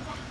감사합니다.